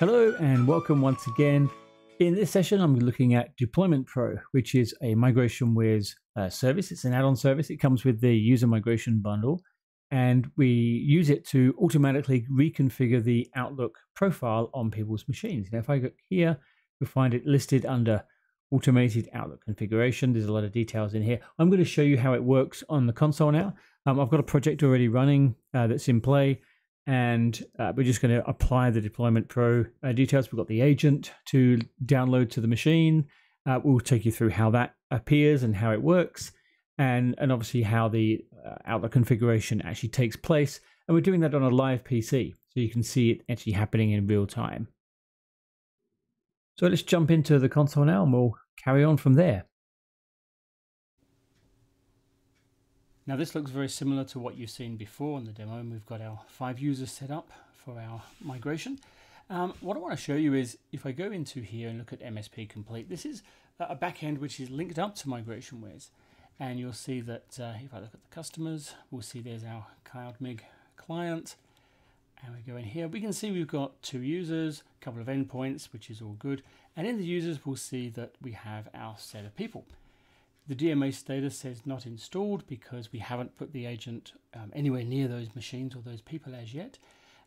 Hello and welcome once again. In this session, I'm looking at Deployment Pro, which is a MigrationWiz uh, service. It's an add-on service. It comes with the user migration bundle, and we use it to automatically reconfigure the Outlook profile on people's machines. Now, if I go here, you'll find it listed under automated Outlook configuration. There's a lot of details in here. I'm going to show you how it works on the console now. Um, I've got a project already running uh, that's in play and uh, we're just going to apply the deployment pro uh, details. We've got the agent to download to the machine. Uh, we'll take you through how that appears and how it works, and and obviously how the uh, Outlook configuration actually takes place. And we're doing that on a live PC, so you can see it actually happening in real time. So let's jump into the console now, and we'll carry on from there. Now this looks very similar to what you've seen before in the demo and we've got our five users set up for our migration. Um, what I want to show you is if I go into here and look at MSP Complete, this is a backend which is linked up to MigrationWiz. And you'll see that uh, if I look at the customers, we'll see there's our CloudMig client. And we go in here, we can see we've got two users, a couple of endpoints, which is all good. And in the users, we'll see that we have our set of people. The DMA status says not installed because we haven't put the agent um, anywhere near those machines or those people as yet.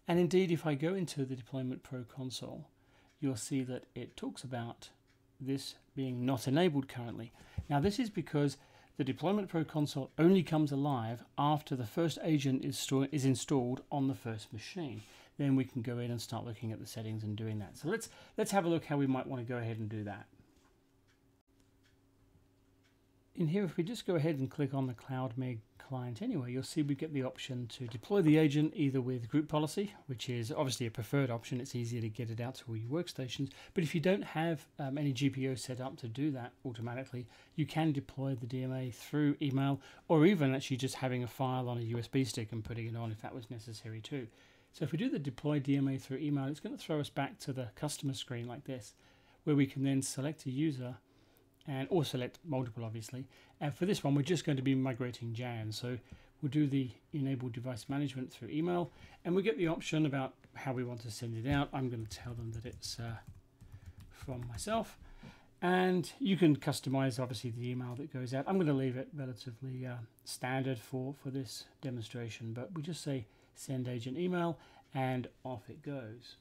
And indeed, if I go into the Deployment Pro console, you'll see that it talks about this being not enabled currently. Now, this is because the Deployment Pro console only comes alive after the first agent is, is installed on the first machine. Then we can go in and start looking at the settings and doing that. So let's let's have a look how we might want to go ahead and do that in here, if we just go ahead and click on the CloudMig client anyway, you'll see we get the option to deploy the agent either with group policy, which is obviously a preferred option. It's easier to get it out to all your workstations. But if you don't have um, any GPO set up to do that automatically, you can deploy the DMA through email or even actually just having a file on a USB stick and putting it on if that was necessary too. So if we do the deploy DMA through email, it's going to throw us back to the customer screen like this, where we can then select a user and or select multiple obviously. And for this one we're just going to be migrating Jan. So we'll do the enable device management through email and we get the option about how we want to send it out. I'm going to tell them that it's uh, from myself. And you can customize obviously the email that goes out. I'm going to leave it relatively uh, standard for for this demonstration but we just say send agent email and off it goes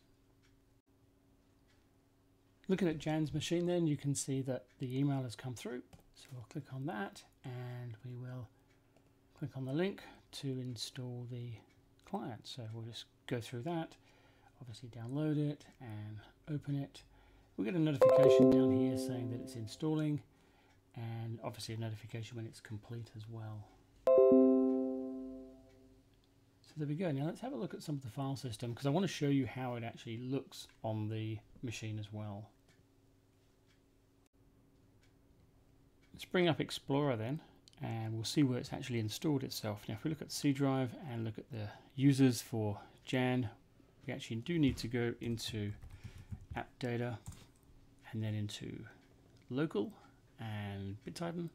Looking at Jan's machine then, you can see that the email has come through. So we'll click on that and we will click on the link to install the client. So we'll just go through that, obviously download it and open it. We'll get a notification down here saying that it's installing and obviously a notification when it's complete as well. So there we go. Now let's have a look at some of the file system because I want to show you how it actually looks on the machine as well. Let's bring up Explorer then and we'll see where it's actually installed itself. Now if we look at C drive and look at the users for Jan, we actually do need to go into app data and then into local and BitTitan.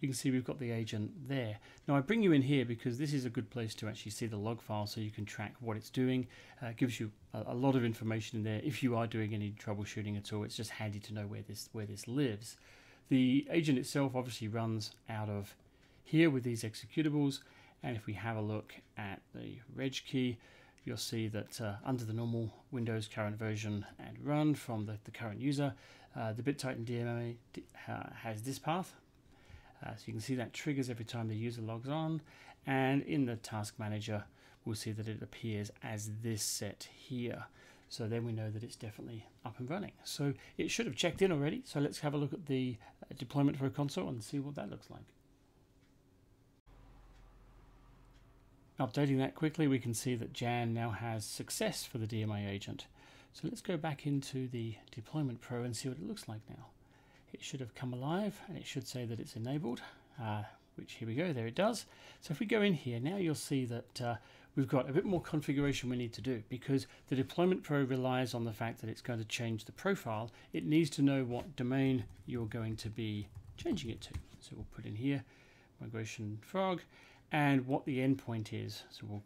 You can see we've got the agent there. Now I bring you in here because this is a good place to actually see the log file so you can track what it's doing. Uh, it gives you a, a lot of information in there. If you are doing any troubleshooting at all, it's just handy to know where this where this lives. The agent itself obviously runs out of here with these executables. And if we have a look at the reg key, you'll see that uh, under the normal Windows current version and run from the, the current user, uh, the BitTitan DMA uh, has this path. Uh, so you can see that triggers every time the user logs on. And in the task manager, we'll see that it appears as this set here. So then we know that it's definitely up and running. So it should have checked in already. So let's have a look at the uh, deployment for a console and see what that looks like. Updating that quickly, we can see that Jan now has success for the DMA agent. So let's go back into the Deployment Pro and see what it looks like now. It should have come alive and it should say that it's enabled, uh, which here we go, there it does. So if we go in here, now you'll see that uh, we've got a bit more configuration we need to do because the deployment pro relies on the fact that it's going to change the profile. It needs to know what domain you're going to be changing it to. So we'll put in here migration frog and what the endpoint is. So we'll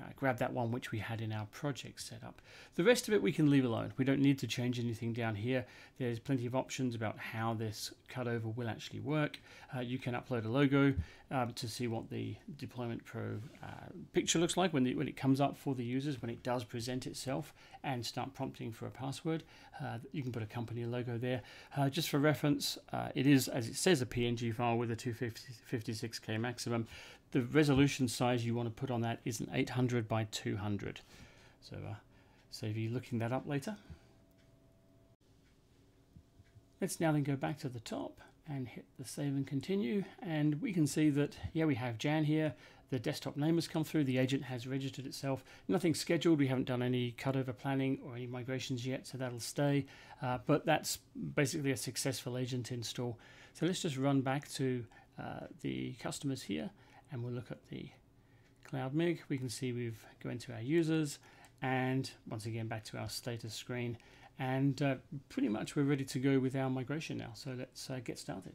uh, grab that one which we had in our project setup. The rest of it we can leave alone. We don't need to change anything down here. There's plenty of options about how this cutover will actually work. Uh, you can upload a logo um, to see what the Deployment Pro uh, picture looks like when, the, when it comes up for the users, when it does present itself and start prompting for a password. Uh, you can put a company logo there. Uh, just for reference, uh, it is, as it says, a PNG file with a 256K maximum the resolution size you want to put on that is an 800 by 200. So uh, save you looking that up later. Let's now then go back to the top and hit the save and continue. And we can see that yeah we have Jan here. The desktop name has come through. The agent has registered itself. Nothing scheduled. We haven't done any cutover planning or any migrations yet so that'll stay. Uh, but that's basically a successful agent install. So let's just run back to uh, the customers here and we'll look at the Cloud MIG, We can see we've go into our users and once again back to our status screen and uh, pretty much we're ready to go with our migration now. So let's uh, get started.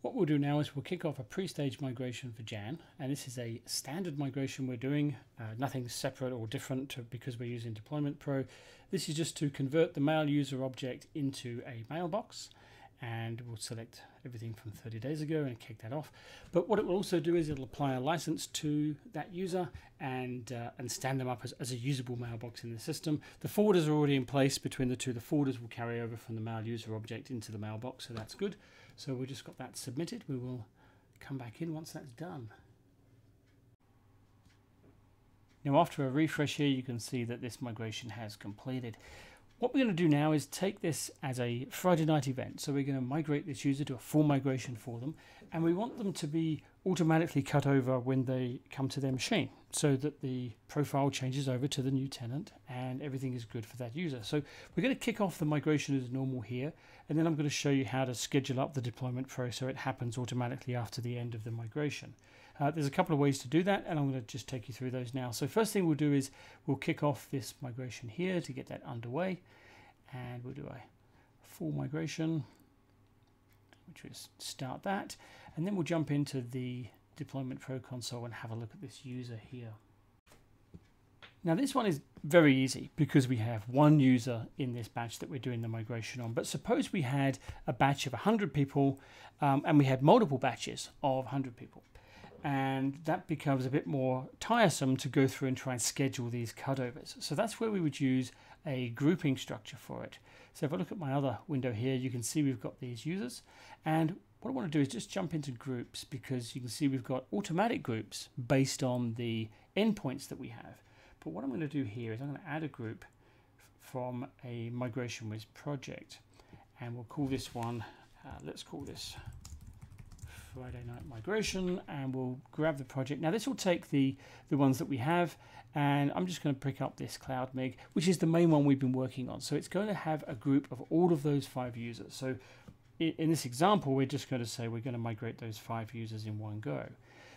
What we'll do now is we'll kick off a pre-stage migration for Jan, and this is a standard migration we're doing, uh, nothing separate or different to, because we're using Deployment Pro. This is just to convert the mail user object into a mailbox, and we'll select everything from 30 days ago and kick that off. But what it will also do is it'll apply a license to that user and uh, and stand them up as, as a usable mailbox in the system. The forwarders are already in place between the two. The forwarders will carry over from the mail user object into the mailbox, so that's good. So we just got that submitted. We will come back in once that's done. Now after a refresh here, you can see that this migration has completed. What we're going to do now is take this as a Friday night event. So we're going to migrate this user to a full migration for them. And we want them to be automatically cut over when they come to their machine so that the profile changes over to the new tenant and everything is good for that user. So we're going to kick off the migration as normal here. And then I'm going to show you how to schedule up the deployment pro so it happens automatically after the end of the migration. Uh, there's a couple of ways to do that, and I'm going to just take you through those now. So first thing we'll do is we'll kick off this migration here to get that underway, and we'll do a full migration, which is start that, and then we'll jump into the Deployment Pro console and have a look at this user here. Now this one is very easy because we have one user in this batch that we're doing the migration on. But suppose we had a batch of 100 people um, and we had multiple batches of 100 people and that becomes a bit more tiresome to go through and try and schedule these cutovers. So that's where we would use a grouping structure for it. So if I look at my other window here, you can see we've got these users. And what I want to do is just jump into groups because you can see we've got automatic groups based on the endpoints that we have. But what I'm going to do here is I'm going to add a group from a MigrationWiz project. And we'll call this one, uh, let's call this Friday Night Migration and we'll grab the project. Now this will take the, the ones that we have and I'm just going to pick up this Cloud MIG, which is the main one we've been working on. So it's going to have a group of all of those five users. So in this example, we're just going to say we're going to migrate those five users in one go.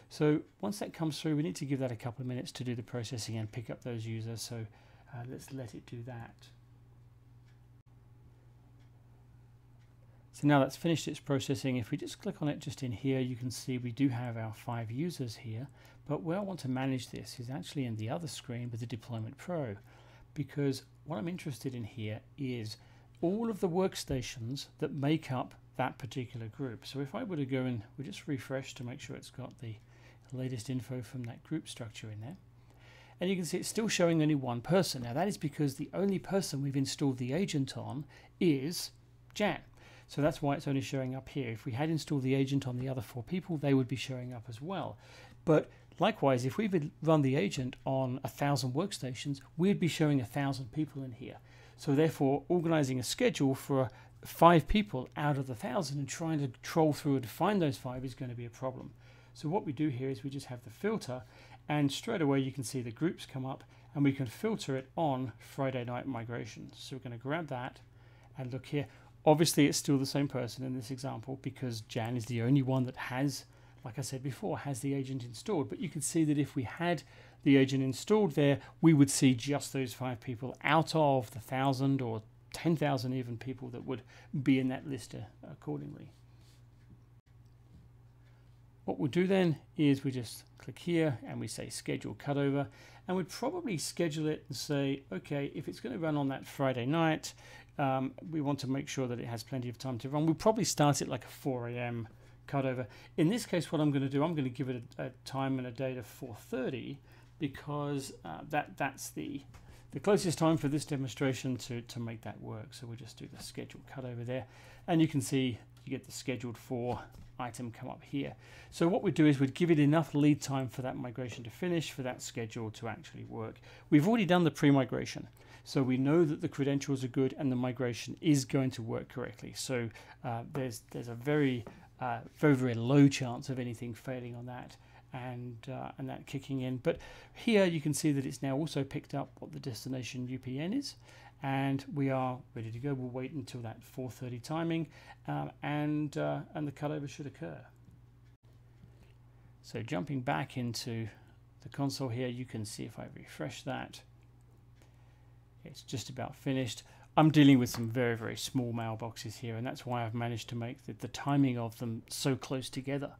So once that comes through, we need to give that a couple of minutes to do the processing and pick up those users. So uh, let's let it do that. So now that's finished its processing. If we just click on it just in here, you can see we do have our five users here. But where I want to manage this is actually in the other screen with the Deployment Pro. Because what I'm interested in here is all of the workstations that make up that particular group. So if I were to go and we just refresh to make sure it's got the latest info from that group structure in there. And you can see it's still showing only one person. Now that is because the only person we've installed the agent on is Jan. So that's why it's only showing up here. If we had installed the agent on the other four people, they would be showing up as well. But likewise, if we would run the agent on a thousand workstations, we'd be showing a thousand people in here. So therefore, organizing a schedule for five people out of the thousand and trying to troll through and find those five is going to be a problem. So what we do here is we just have the filter and straight away you can see the groups come up and we can filter it on Friday night migration. So we're going to grab that and look here. Obviously, it's still the same person in this example because Jan is the only one that has, like I said before, has the agent installed. But you can see that if we had the agent installed there, we would see just those five people out of the thousand or 10,000 even people that would be in that list accordingly. What we'll do then is we just click here and we say schedule cutover and we'd probably schedule it and say, okay, if it's going to run on that Friday night, um, we want to make sure that it has plenty of time to run. We'll probably start it like a 4 a.m. cutover. In this case, what I'm going to do, I'm going to give it a, a time and a date of 4.30 because uh, that that's the the closest time for this demonstration to, to make that work. So we'll just do the schedule cutover there. And you can see you get the scheduled for item come up here. So what we do is we'd give it enough lead time for that migration to finish, for that schedule to actually work. We've already done the pre-migration. So we know that the credentials are good and the migration is going to work correctly. So uh, there's there's a very uh, very very low chance of anything failing on that and uh, and that kicking in. But here you can see that it's now also picked up what the destination UPN is, and we are ready to go. We'll wait until that 4:30 timing, um, and uh, and the cutover should occur. So jumping back into the console here, you can see if I refresh that, it's just about finished. I'm dealing with some very, very small mailboxes here, and that's why I've managed to make the, the timing of them so close together.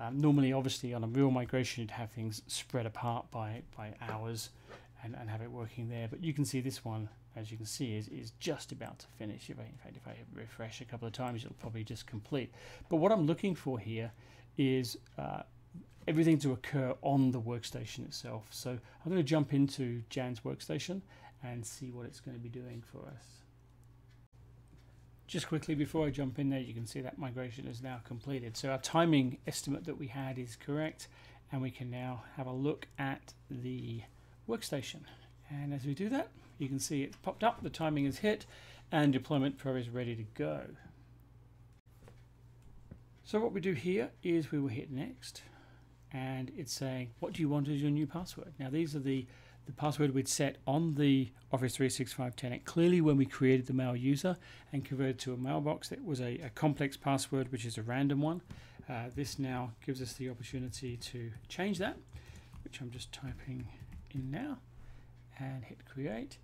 Um, normally, obviously, on a real migration, you'd have things spread apart by, by hours and, and have it working there. But you can see this one, as you can see, is, is just about to finish. If I, in fact, if I refresh a couple of times, it'll probably just complete. But what I'm looking for here is uh, everything to occur on the workstation itself. So I'm going to jump into Jan's workstation and see what it's going to be doing for us. Just quickly before I jump in there, you can see that migration is now completed. So our timing estimate that we had is correct, and we can now have a look at the workstation. And as we do that, you can see it's popped up, the timing is hit, and Deployment Pro is ready to go. So what we do here is we will hit next, and it's saying, what do you want as your new password? Now these are the the password we'd set on the Office 365 tenant. Clearly, when we created the mail user and converted to a mailbox, it was a, a complex password, which is a random one. Uh, this now gives us the opportunity to change that, which I'm just typing in now, and hit create,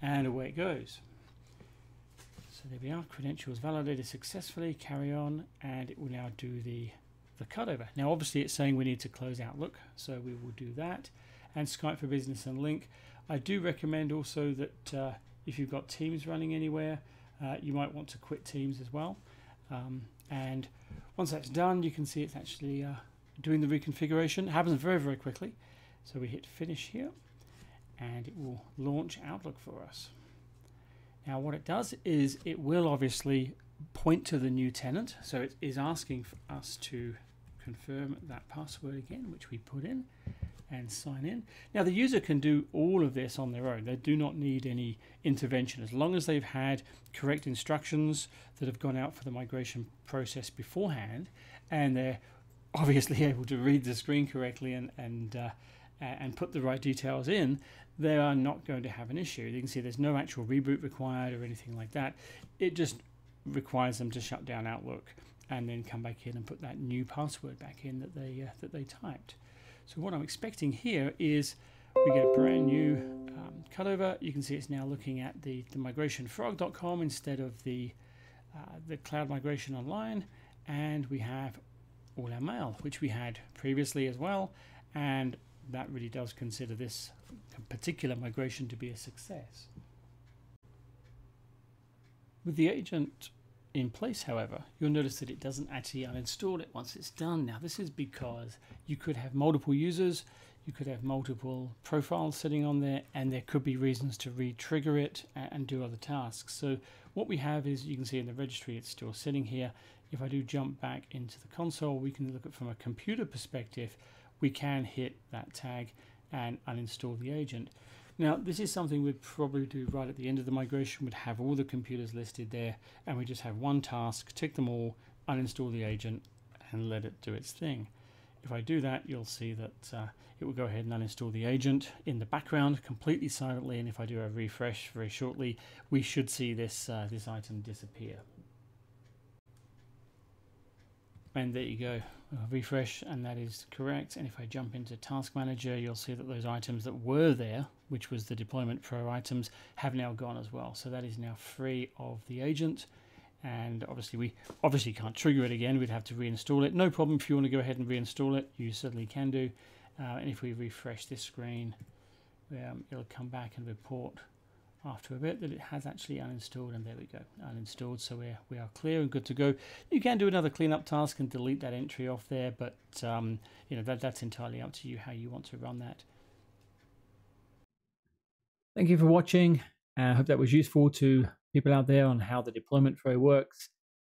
and away it goes. So there we are, credentials validated successfully, carry on, and it will now do the, the cutover. Now obviously it's saying we need to close Outlook, so we will do that and Skype for Business and Lync. I do recommend also that uh, if you've got Teams running anywhere, uh, you might want to quit Teams as well. Um, and once that's done, you can see it's actually uh, doing the reconfiguration. It happens very, very quickly. So we hit finish here and it will launch Outlook for us. Now what it does is it will obviously point to the new tenant. So it is asking for us to confirm that password again, which we put in and sign in. Now the user can do all of this on their own. They do not need any intervention as long as they've had correct instructions that have gone out for the migration process beforehand and they're obviously able to read the screen correctly and, and, uh, and put the right details in, they are not going to have an issue. You can see there's no actual reboot required or anything like that. It just requires them to shut down Outlook and then come back in and put that new password back in that they uh, that they typed. So what I'm expecting here is we get a brand new um, cutover. You can see it's now looking at the, the migrationfrog.com instead of the, uh, the cloud migration online. And we have all our mail, which we had previously as well. And that really does consider this particular migration to be a success. With the agent in place, however, you'll notice that it doesn't actually uninstall it once it's done. Now, this is because you could have multiple users, you could have multiple profiles sitting on there, and there could be reasons to re-trigger it and do other tasks. So what we have is, you can see in the registry, it's still sitting here. If I do jump back into the console, we can look at from a computer perspective, we can hit that tag and uninstall the agent. Now, this is something we'd probably do right at the end of the migration. We'd have all the computers listed there, and we just have one task, tick them all, uninstall the agent, and let it do its thing. If I do that, you'll see that uh, it will go ahead and uninstall the agent in the background completely silently, and if I do a refresh very shortly, we should see this, uh, this item disappear. And there you go, refresh, and that is correct. And if I jump into Task Manager, you'll see that those items that were there, which was the Deployment Pro items, have now gone as well. So that is now free of the agent, and obviously we obviously can't trigger it again. We'd have to reinstall it. No problem if you want to go ahead and reinstall it. You certainly can do. Uh, and if we refresh this screen um, it'll come back and report after a bit that it has actually uninstalled and there we go uninstalled. So we're we are clear and good to go. You can do another cleanup task and delete that entry off there but um, you know that that's entirely up to you how you want to run that thank you for watching I hope that was useful to people out there on how the deployment flow works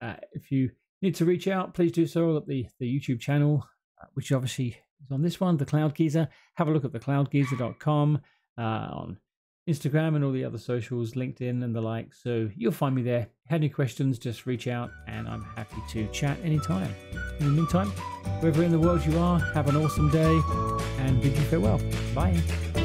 uh, if you need to reach out please do so at the the YouTube channel uh, which obviously is on this one the Cloud Geezer have a look at the cloudgeezer.com uh, on Instagram and all the other socials, LinkedIn and the like. So you'll find me there. Had any questions, just reach out and I'm happy to chat anytime. In the meantime, wherever in the world you are, have an awesome day and bid you farewell. Bye.